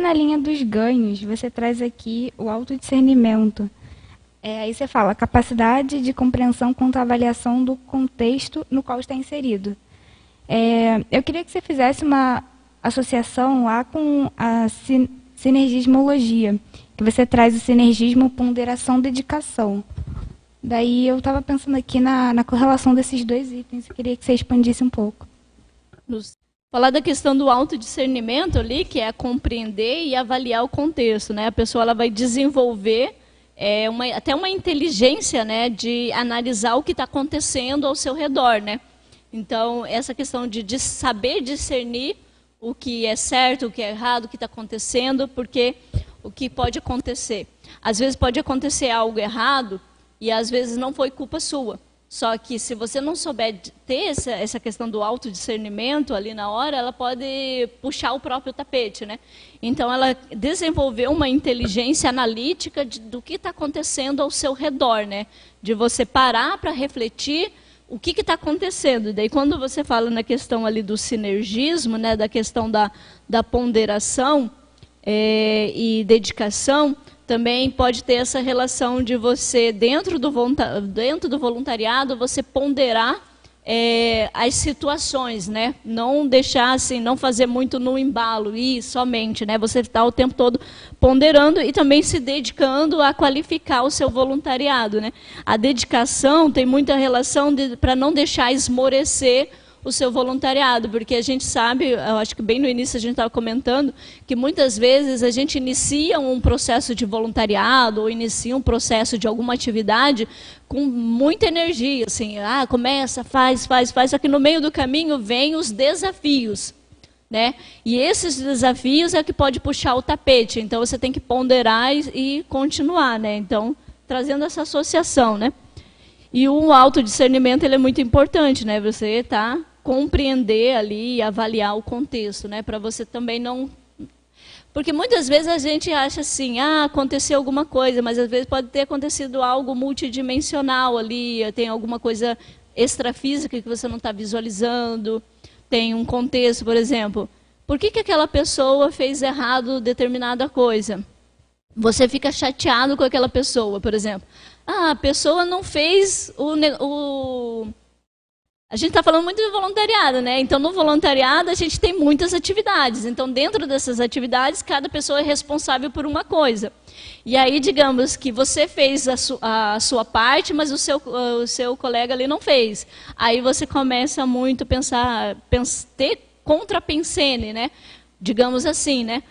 Na linha dos ganhos, você traz aqui o autodiscernimento. É, aí você fala capacidade de compreensão quanto à avaliação do contexto no qual está inserido. É, eu queria que você fizesse uma associação lá com a sinergismologia, que você traz o sinergismo, ponderação, dedicação. Daí eu estava pensando aqui na, na correlação desses dois itens, eu queria que você expandisse um pouco. Nos falar da questão do autodiscernimento ali, que é compreender e avaliar o contexto, né? A pessoa ela vai desenvolver é, uma, até uma inteligência, né, de analisar o que está acontecendo ao seu redor, né? Então essa questão de, de saber discernir o que é certo, o que é errado, o que está acontecendo, porque o que pode acontecer, às vezes pode acontecer algo errado e às vezes não foi culpa sua. Só que se você não souber ter essa, essa questão do autodiscernimento ali na hora, ela pode puxar o próprio tapete, né? Então ela desenvolveu uma inteligência analítica de, do que está acontecendo ao seu redor, né? De você parar para refletir o que está acontecendo. Daí quando você fala na questão ali do sinergismo, né? Da questão da, da ponderação é, e dedicação, também pode ter essa relação de você, dentro do, dentro do voluntariado, você ponderar é, as situações, né? Não deixar assim, não fazer muito no embalo e somente, né? Você está o tempo todo ponderando e também se dedicando a qualificar o seu voluntariado, né? A dedicação tem muita relação de, para não deixar esmorecer o seu voluntariado, porque a gente sabe, eu acho que bem no início a gente estava comentando, que muitas vezes a gente inicia um processo de voluntariado ou inicia um processo de alguma atividade com muita energia, assim, ah, começa, faz, faz, faz, só que no meio do caminho vem os desafios. Né? E esses desafios é que pode puxar o tapete. Então você tem que ponderar e, continuar, né? Então trazendo essa associação, né? E o autodiscernimento ele é muito importante, né? Você está compreender ali e avaliar o contexto, né? Para você também não porque muitas vezes a gente acha assim, ah, aconteceu alguma coisa, mas às vezes pode ter acontecido algo multidimensional ali, tem alguma coisa extrafísica que você não está visualizando, tem um contexto, por exemplo. Por que, que aquela pessoa fez errado determinada coisa? Você fica chateado com aquela pessoa, por exemplo. Ah, a pessoa não fez o, o a gente está falando muito de voluntariado, né? Então, no voluntariado, a gente tem muitas atividades. Então, dentro dessas atividades, cada pessoa é responsável por uma coisa. E aí, digamos que você fez a, su a sua parte, mas o seu, o seu colega ali não fez. Aí você começa muito a pensar, pens ter contrapensene, né? Digamos assim, né?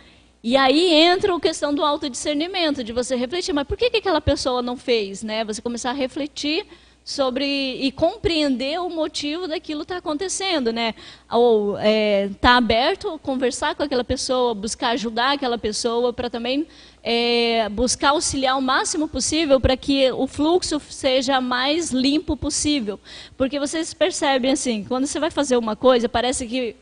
E aí entra a questão do autodiscernimento, de você refletir, mas por que, que aquela pessoa não fez, né? Você começar a refletir sobre e compreender o motivo daquilo estar tá acontecendo, né? Ou estar é, tá aberto, conversar com aquela pessoa, buscar ajudar aquela pessoa para também é, buscar auxiliar o máximo possível para que o fluxo seja mais limpo possível, porque vocês percebem assim, quando você vai fazer uma coisa, parece que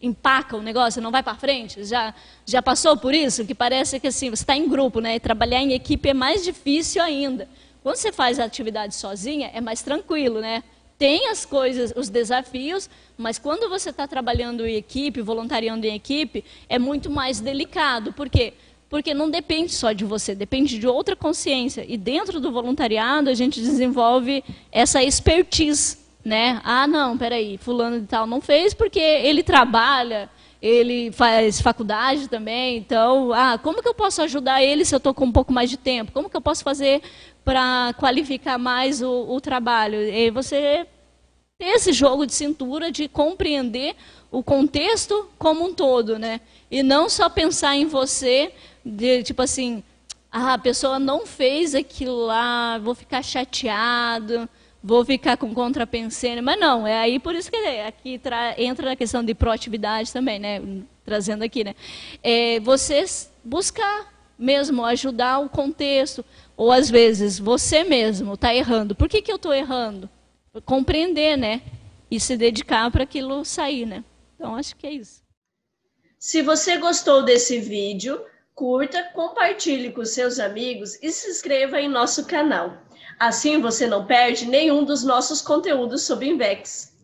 empaca o negócio, não vai para frente. Já já passou por isso, que parece que assim você está em grupo, né? E trabalhar em equipe é mais difícil ainda. Quando você faz a atividade sozinha, é mais tranquilo, né? Tem as coisas, os desafios, mas quando você está trabalhando em equipe, voluntariando em equipe, é muito mais delicado. Por quê? Porque não depende só de você, depende de outra consciência. E dentro do voluntariado, a gente desenvolve essa expertise, né? Ah, não, peraí, fulano de tal não fez porque ele trabalha, ele faz faculdade também, então, ah, como que eu posso ajudar ele se eu estou com um pouco mais de tempo? Como que eu posso fazer para qualificar mais o, o trabalho? E você ter esse jogo de cintura de compreender o contexto como um todo, né? E não só pensar em você, de tipo assim, ah, a pessoa não fez aquilo lá, vou ficar chateado, vou ficar com contrapensene, mas não, é aí por isso que aqui entra a questão de proatividade também, né? Trazendo aqui, né? É você buscar mesmo ajudar o contexto, ou às vezes você mesmo está errando. Por que, que eu estou errando? Compreender, né? E se dedicar para aquilo sair, né? Então acho que é isso. Se você gostou desse vídeo, curta, compartilhe com seus amigos e se inscreva em nosso canal. Assim você não perde nenhum dos nossos conteúdos sobre Invex.